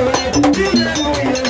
Aleluia, aleluia.